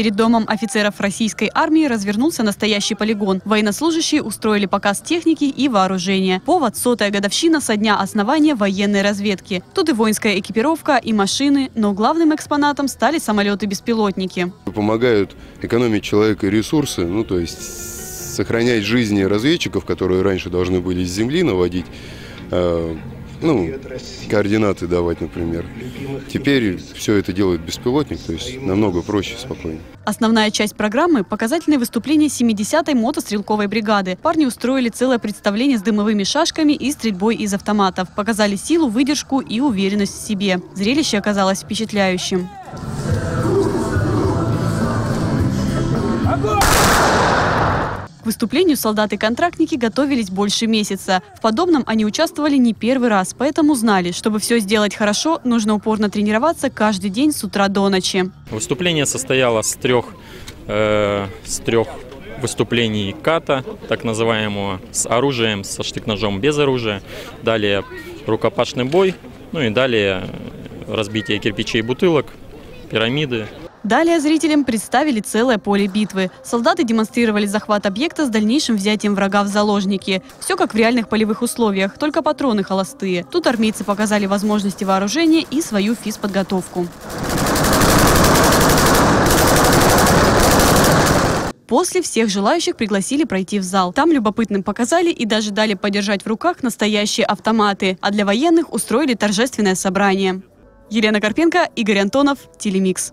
Перед домом офицеров российской армии развернулся настоящий полигон. Военнослужащие устроили показ техники и вооружения. Повод – сотая годовщина со дня основания военной разведки. Тут и воинская экипировка, и машины, но главным экспонатом стали самолеты-беспилотники. Помогают экономить человека ресурсы, ну то есть сохранять жизни разведчиков, которые раньше должны были с земли наводить э, ну, координаты давать, например. Теперь все это делает беспилотник, то есть намного проще, спокойнее. Основная часть программы – показательные выступления 70-й мотострелковой бригады. Парни устроили целое представление с дымовыми шашками и стрельбой из автоматов. Показали силу, выдержку и уверенность в себе. Зрелище оказалось впечатляющим. Выступлению солдаты-контрактники готовились больше месяца. В подобном они участвовали не первый раз, поэтому знали, чтобы все сделать хорошо, нужно упорно тренироваться каждый день с утра до ночи. Выступление состояло с трех, э, с трех выступлений ката, так называемого, с оружием, со штык-ножом без оружия. Далее рукопашный бой, ну и далее разбитие кирпичей и бутылок, пирамиды. Далее зрителям представили целое поле битвы. Солдаты демонстрировали захват объекта с дальнейшим взятием врага в заложники. Все как в реальных полевых условиях, только патроны холостые. Тут армейцы показали возможности вооружения и свою физподготовку. После всех желающих пригласили пройти в зал. Там любопытным показали и даже дали подержать в руках настоящие автоматы. А для военных устроили торжественное собрание. Елена Карпенко, Игорь Антонов, Телемикс.